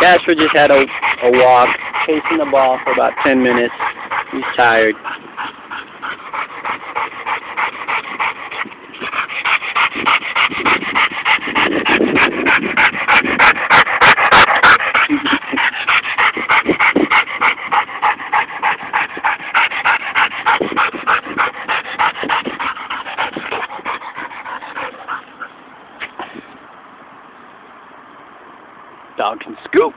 Jasper just had a, a walk, chasing the ball for about 10 minutes. He's tired. dog can scoop.